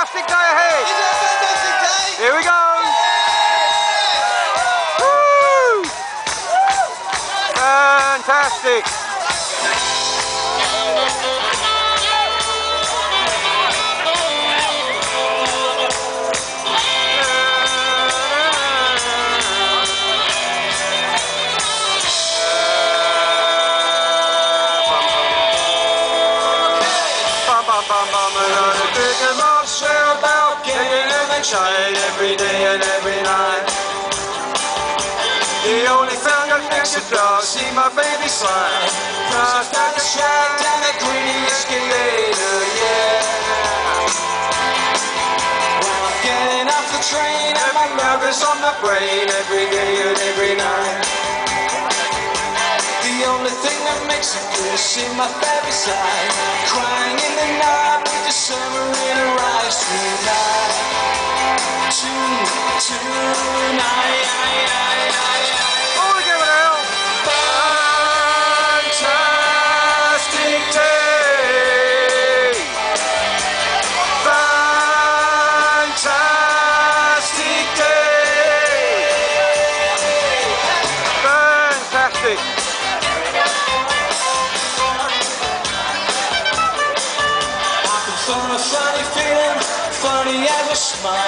fantastic day ahead. Is it a fantastic day? Here we go. Woo! Fantastic. Bum bum bum bum a big monster about getting and shine every day and every night. The only thing that makes it fly, see my baby smile. Just got the shine down the green escalator, yeah. When I'm getting off the train and my is on my brain every day and every night. The only thing that makes it good is see my baby side Crying funny feeling, funny as a smile.